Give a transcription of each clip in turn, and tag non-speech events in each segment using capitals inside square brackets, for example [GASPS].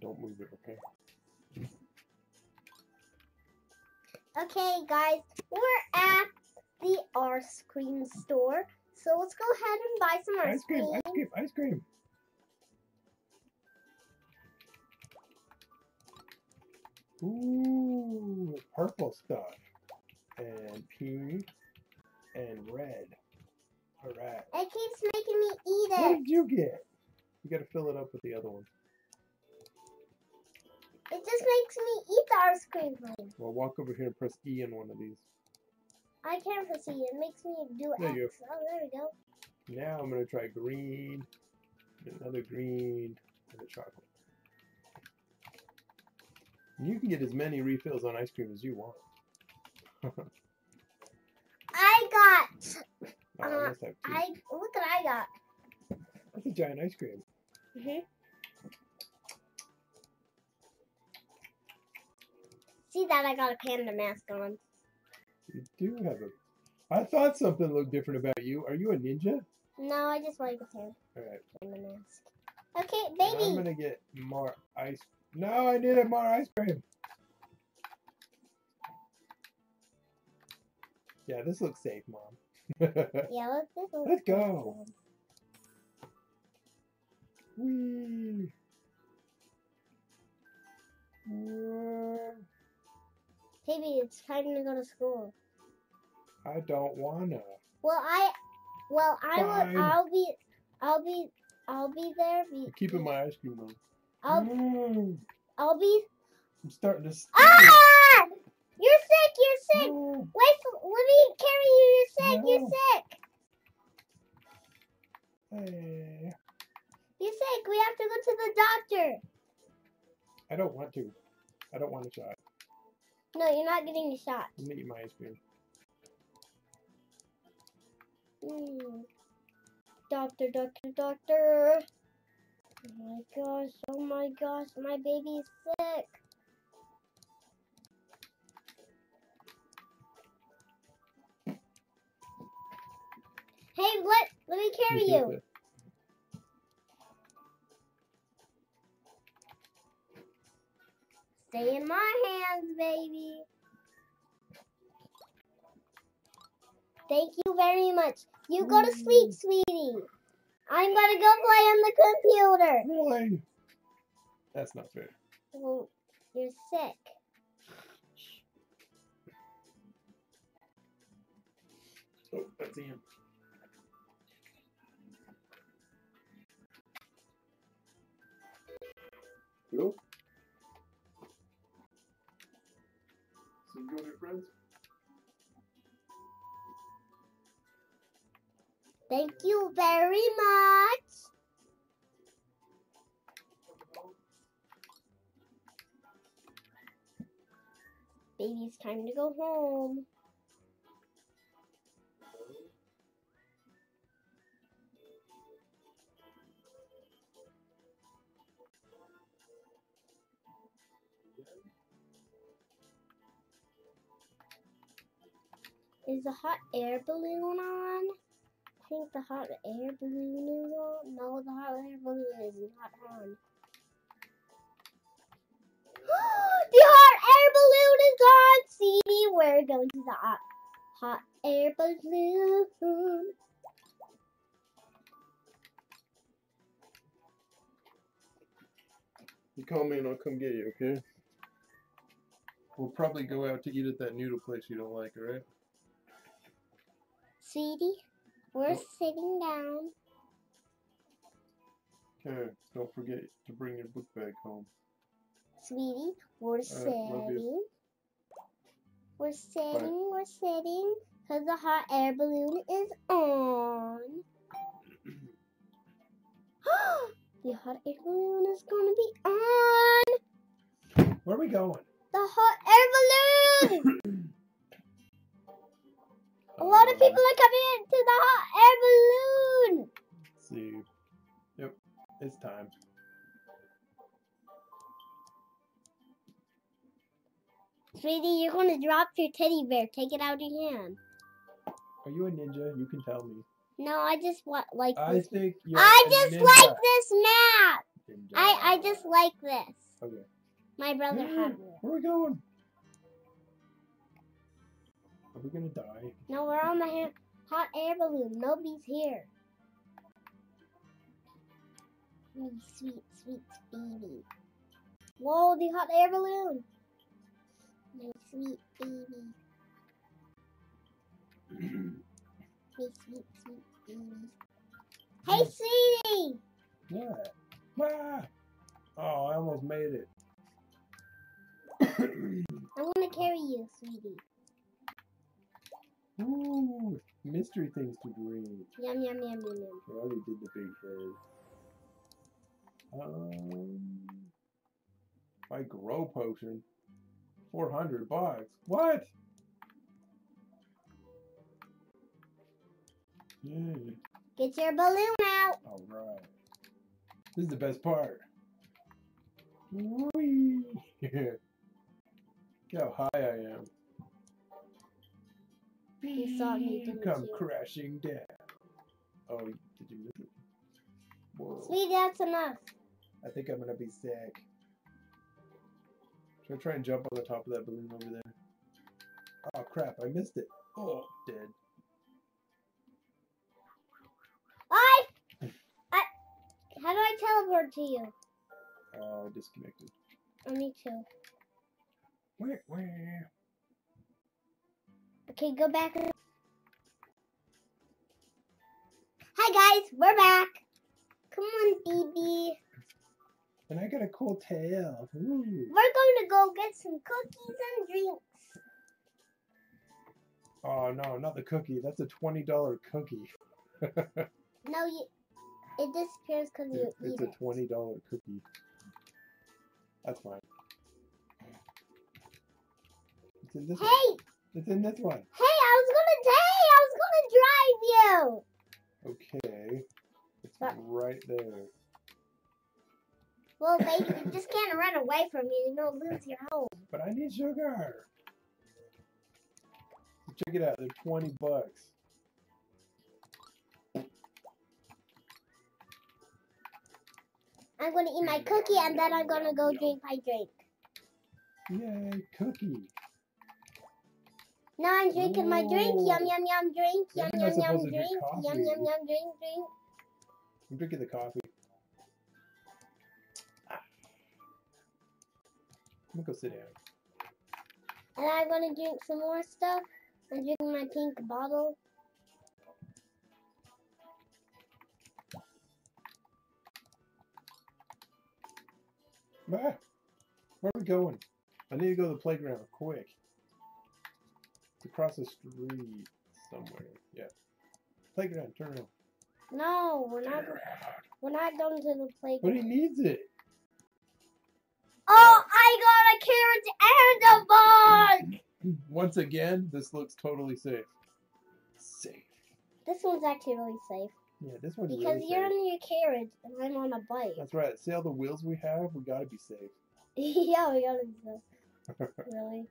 Don't move it, okay? Okay, guys, we're at the ice cream store. So let's go ahead and buy some ice, cream. Ice cream, ice cream, ice cream. Ooh, purple stuff. And pink and red. Alright. It keeps making me eat it. What did you get? You gotta fill it up with the other one. It just makes me eat the ice cream. Well, walk over here and press E in one of these. I can't proceed. It makes me do There X. you Oh, there we go. Now I'm gonna try green, another green, and a chocolate. You can get as many refills on ice cream as you want. [LAUGHS] I got. Oh, I Uh, two. I look what I got. That's a giant ice cream. Mhm. See that I got a panda mask on. You do have a. I thought something looked different about you. Are you a ninja? No, I just like a panda, All right. panda mask. Okay, baby. I'm gonna get more ice. No, I needed more ice cream. Yeah, this looks safe, mom. [LAUGHS] Yeah, let's this one. Let's go. Whee! Baby, it's time to go to school. I don't wanna. Well, I, well, I Fine. will. I'll be, I'll be, I'll be there. Be, I'm keeping my ice cream on. I'll, Mm, I'll be. I'm starting to. stick Ah! You're sick. You're sick. Oh, Wait, for, let me carry you. You're sick. You're sick. hey. You're sick. We have to go to the doctor. I don't want to. I don't want a shot. No, you're not getting a shot. I'm gonna eat my ice cream. Mm. Doctor, doctor, doctor. Oh my gosh, oh my gosh, my baby's sick. Hey, let let me carry you. Stay in my hands, baby. Thank you very much. You go to sleep, sweetie. I'm gonna go play on the computer. Really? That's not fair. Well, you're sick. Oh, that's Ian. Cool. Friends? Thank you very much. Baby, it's time to go home. Is the hot air balloon on? I think the hot air balloon is on. No, the hot air balloon is not on. [GASPS] the hot air balloon is on! CD, we're going to the hot, hot air balloon. You call me and I'll come get you, okay? We'll probably go out to eat at that noodle place you don't like, alright? Sweetie, we're Oh. sitting down. Okay, don't forget to bring your book bag home. Sweetie, we're sitting. We're sitting, we're sitting. Because the hot air balloon is on. [CLEARS THROAT] the hot air balloon is going to be on. Where are we going? The hot air balloon! [CLEARS THROAT] A lot of people are coming into the hot air balloon! Let's see. Yep, it's time. Sweetie, you're going to drop your teddy bear. Take it out of your hand. Are you a ninja? You can tell me. No, I just want like I this. think I just ninja. like this map. Ninja. I I just like this. Okay. My brother had one. Where are we going? Are we gonna die? No, we're on the hot air balloon. Nobody's here. Me sweet, sweet baby. Whoa, the hot air balloon. My sweet baby. [CLEARS THROAT] Me sweet, sweet baby. Hey, sweetie! What? Ah! Oh, I almost made it. [CLEARS THROAT] I want to carry you, sweetie. Ooh, mystery things to drink. Yum, yum, yum, yum, yum. I already did the big head. Um, my grow potion, four hundred bucks. What? Yeah. Get your balloon out. All right. This is the best part. Whee! [LAUGHS] Look how high I am. You saw me, didn't Come you? crashing down. Oh, did you miss it? Whoa. Sweetie, that's enough. I think I'm gonna be sick. Should I try and jump on the top of that balloon over there? Oh crap, I missed it. Oh, dead. I, I, how do I teleport to you? Oh, disconnected. Oh, me too. Where, where? Okay, go back. Hi guys, we're back. Come on, baby. And I got a cool tail. Ooh. We're going to go get some cookies and drinks. Oh no, not the cookie. That's a twenty dollar cookie. [LAUGHS] No, you, it disappears because you eat It- it's a twenty dollar cookie. That's fine. It's in this Hey, one. It's in this one. hey, I was gonna, hey, I was gonna drive you. Okay. It's But- right there. Well, baby, you [LAUGHS] just can't run away from me. You're gonna lose your home. But I need sugar. Check it out. They're twenty bucks. I'm gonna eat my cookie and then I'm gonna go drink my drink. Yay, cookie. Now I'm drinking my drink. Yum yum yum drink. Yum yum yum drink drink. Yum yum yum drink drink. I'm drinking the coffee. Ah. I'm gonna go sit down. And I'm gonna drink some more stuff. I'm drinking my pink bottle. Ah, where are we going? I need to go to the playground quick. Across the street somewhere. Yeah. Playground, turn around. No, we're not. We're not going to the playground. But he needs it. Oh, I got a carrot and a bug. [CLEARS THROAT] Once again, this looks totally safe. Safe. This one's actually really safe Yeah, this one's because really you're safe. on your carriage and I'm on a bike. That's right. See all the wheels we have? We gotta be safe. [LAUGHS] yeah, we got it. [LAUGHS] Really?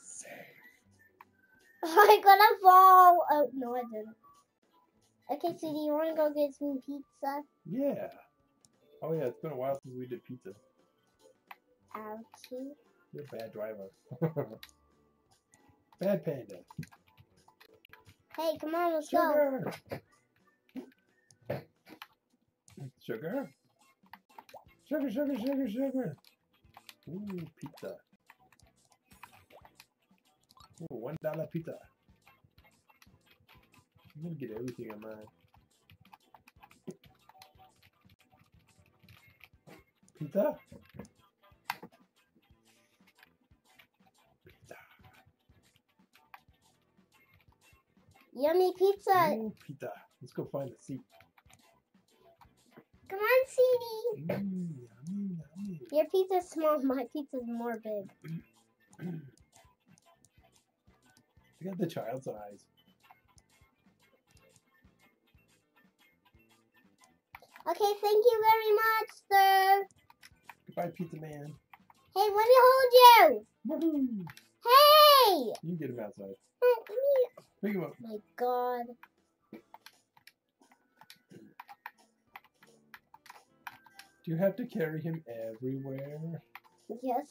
safe. [LAUGHS] I'm gonna fall. Oh no, I didn't. Okay, sweetie, you wanna go get some pizza? Yeah. Oh yeah, it's been a while since we did pizza. Ouchie. You're a bad driver. [LAUGHS] bad panda. Hey, come on, let's go. Sugar. Sugar. Sugar, sugar, sugar, sugar. Ooh, pizza. Ooh, one dollar pizza. I'm gonna get everything on mine. Pizza? Pizza. Yummy pizza. Ooh, pizza. Let's go find a seat. Come on, sweetie. Mm, yummy, yummy. Your pizza's small. My pizza's more big. [CLEARS THROAT] I got the child's eyes. Okay, thank you very much, sir. Goodbye, pizza man. Hey, let me hold you. Woohoo! Hey. You can get him outside. Oh. Pick him up. My God. Do you have to carry him everywhere? Yes,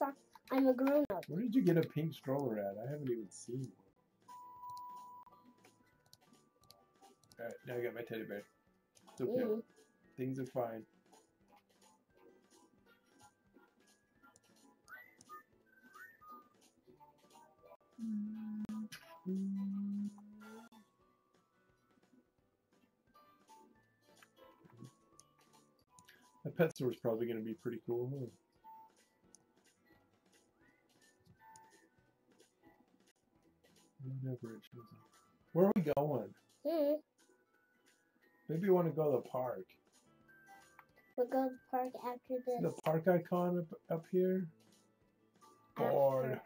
I'm a grown up. Where did you get a pink stroller at? I haven't even seen one. Alright, now I got my teddy bear. It's okay. Mm. Things are fine. The pet store's probably going to be pretty cool. Huh? Whatever it shows up. Where are we going? Mm. Maybe you want to go to the park. We'll go to the park after this. the park icon up, up here? Bored.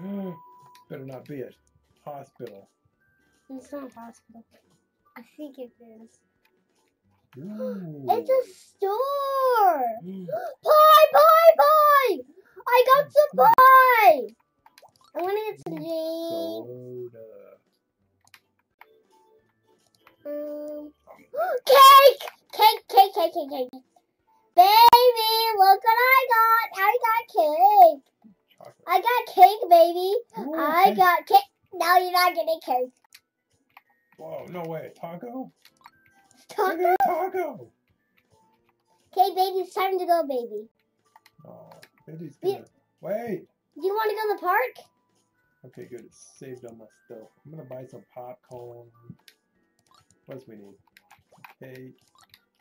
[GASPS] Better not be a hospital. It's not a hospital. I think it is. Ooh. It's a store! Pie, pie, pie! I got some pie! I want to get some Jane. Soda. Um, cake! Cake, cake, cake, cake, cake. Baby, look what I got! I got cake! Chocolate. I got cake, baby! Ooh, I cake. got cake! No, you're not getting cake. Whoa, no way. Taco? Taco? Look at a taco! Okay, baby, it's time to go, baby. Oh, baby's gonna. Wait! Do you want to go to the park? Okay, good. It's saved on my stuff. I'm gonna buy some popcorn. What else we need? Cake.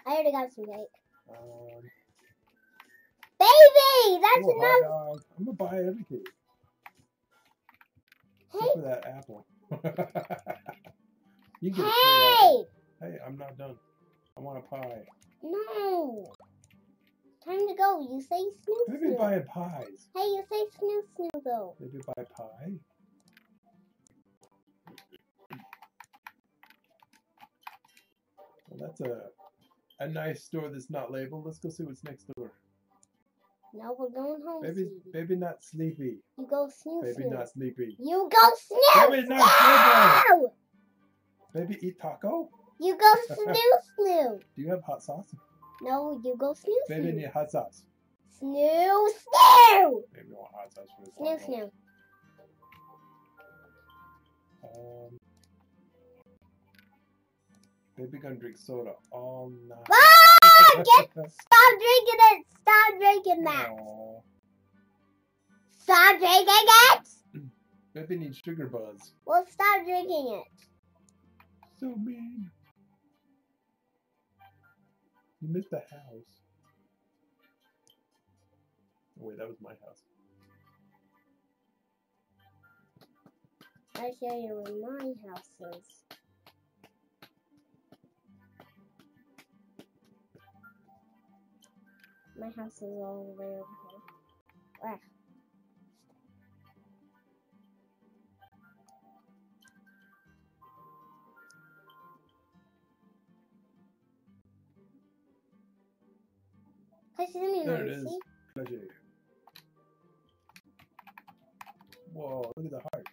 I already got some cake. Um, Baby, that's ooh, enough. dog. I'm gonna buy everything. Hey, Except for that apple. [LAUGHS] you get hey! Hey, I'm not done. I want a pie. No. Time to go. You say snoo Maybe snoo. buy pies. Hey, you say snoo snoo though. Maybe buy pie. Well, that's a a nice store that's not labeled. Let's go see what's next door. No, we're going home. Baby, sweetie. baby, not sleepy. You go snoo Baby, snoo. not sleepy. You go snoo Baby, not sleepy. snoo. Baby, eat taco. You go [LAUGHS] snooze, snoo. Do you have hot sauce? No, you go snooze. Baby, snoo. need hot sauce. Snoo snoo. Maybe want hot sauce for this. Snoo snoo. Um, baby gonna drink soda all night. Ah! Get, [LAUGHS] stop drinking it. Stop drinking that. Aw. Stop drinking it. [CLEARS THROAT] Baby needs sugar buzz. Well, stop drinking it. So mean. You missed the house. Oh, wait, that was my house. I show you where my house is. My house is all the way over here. Ah. Hi, Cindy, There it see? is. Pleasure. Whoa, look at the heart.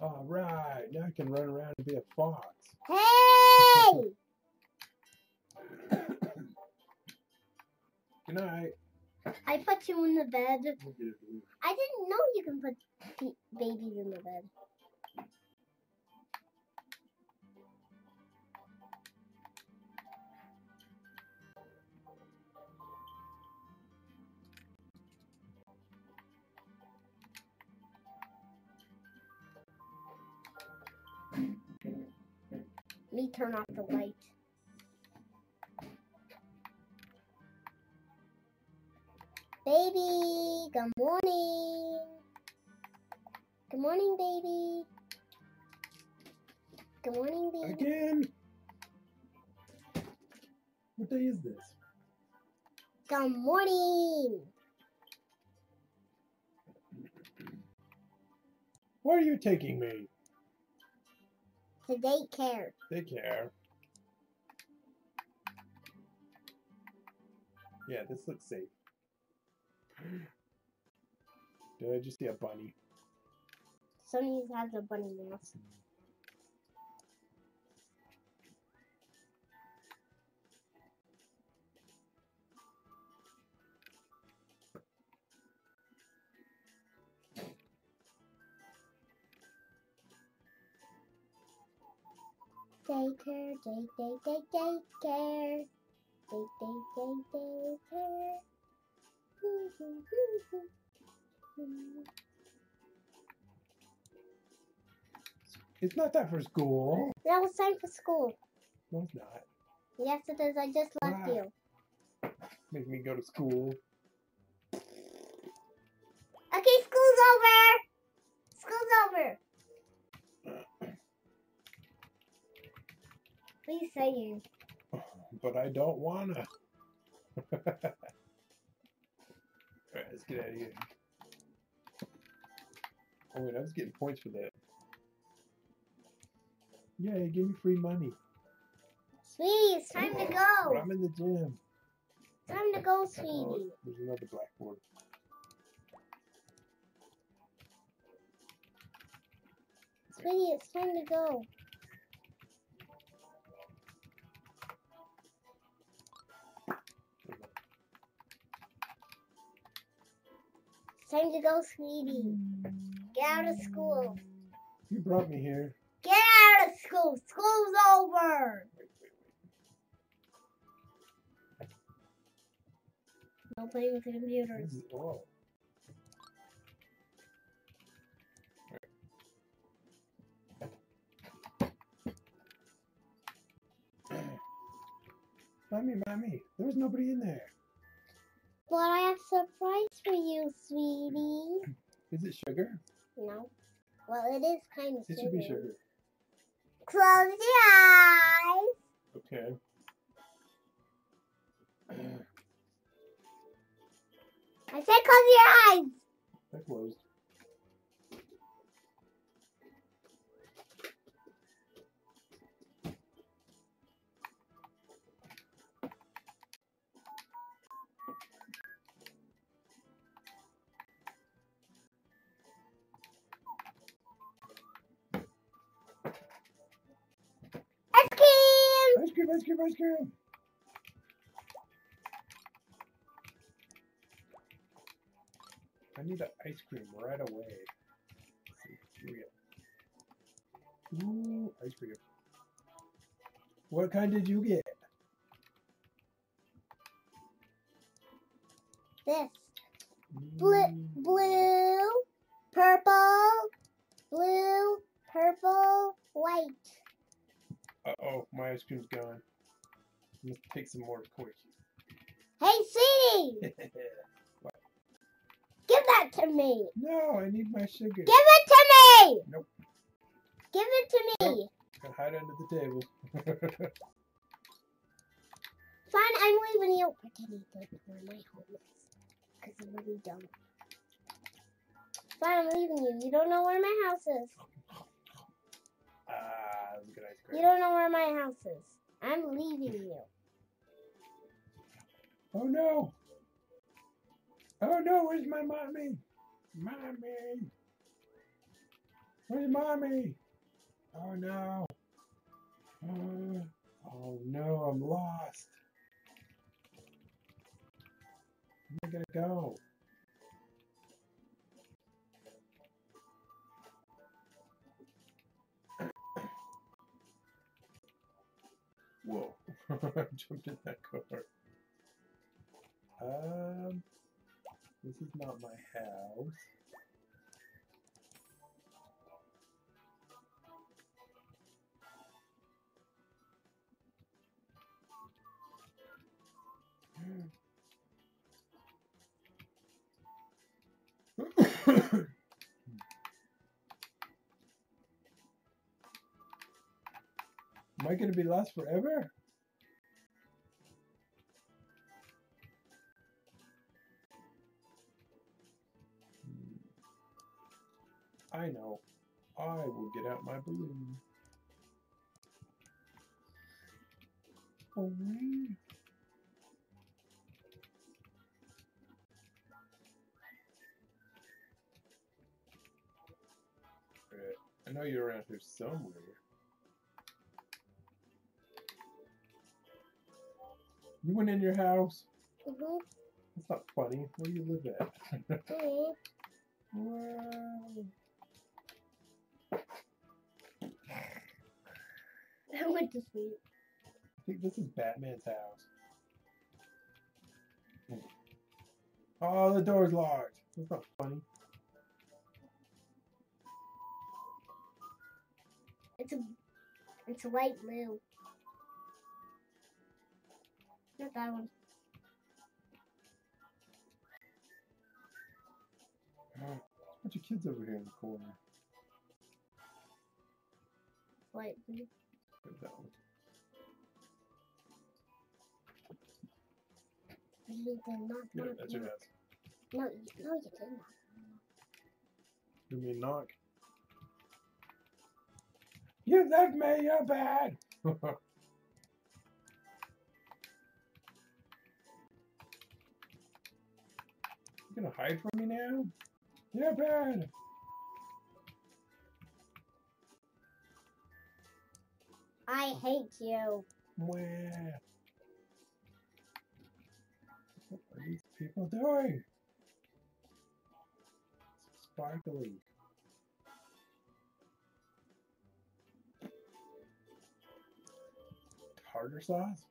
All right, now I can run around and be a fox. Hey! [COUGHS] Good night. I put you in the bed. Look at it. I didn't know you can put babies in the bed. Me turn off the light. Baby, good morning. Good morning, baby. Good morning, baby. Again? What day is this? Good morning. Where are you taking me? To daycare. They care. Yeah, this looks safe. [GASPS] Did I just see a bunny? Sonny has a bunny mouse. Daycare, day, day, day, daycare. Day, day, day, daycare. It's not time for school. Now it's time for school. No, it's not. Yes, it is. I just left Wow. you. Make me go to school. Okay, school's over. School's over. What are you? But I don't wanna. [LAUGHS] Alright, let's get out of here. Oh wait, I was getting points for that. Yeah, give me free money. Sweetie, it's time to But go. I'm in the gym. Time to go, Oh, sweetie. there's another blackboard. Sweetie, it's time to go. Time to go, sweetie. Mm. Get out of school. You brought me here. Get out of school. School's over. Wait, wait, wait. No playing with computers. This is- oh. Mommy, mommy, there was nobody in there. But I have a surprise for you, sweetie. Is it sugar? No. Well, it is kind of It should be sugar. Close your eyes. Okay. I said close your eyes. That closed. Ice cream, ice cream, ice cream. I need an ice cream right away. Here we go. Ooh, ice cream. What kind did you get? This Blue. Mm, blue, purple, blue, purple, white. Uh-oh, my ice cream's gone. Let's take some more quick. Hey, sweetie, [LAUGHS] give that to me. no, I need my sugar. Give it to me. Nope. Give it to me. Gotta hide under the table. [LAUGHS] Fine, I'm leaving you. Pretend you don't know where my home. Because I'm really dumb. Fine, I'm leaving you. You don't know where my house is. Ah, that good ice cream. You don't know where my house is. I'm leaving you. Oh no! Oh no, where's my mommy? Mommy! Where's mommy? Oh no! Uh, oh no, I'm lost. Where am I gonna go? Whoa! I jumped in that car. Um, this is not my house. Am I going to be lost forever? Hmm. I know. I will get out my balloon. Oh, I know you're around here somewhere. You went in your house? Mm-hmm. That's not funny. Where do you live at? Mm-hmm. [LAUGHS] Wow. I went to sleep. I think this is Batman's house. Oh, the door's locked. That's not funny. It's a it's a light blue. Not that one. Oh, bunch of kids over here in the corner. Blue. There's that one. You did not Yeah, knock that's your knock. No, no, you did not. Give me a knock. You left me, you're bad. [LAUGHS] gonna hide from me now? You're bad. I hate you. Where? What are these people doing? Sparkly. Tartar sauce?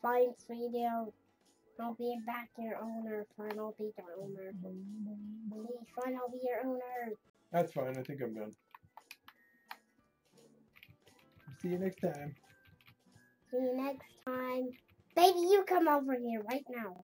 Fine, sweetie. I'll be back your owner. Fine, I'll be your owner. Fine, I'll be your owner. That's fine. I think I'm done. See you next time. See you next time. Baby, you come over here right now.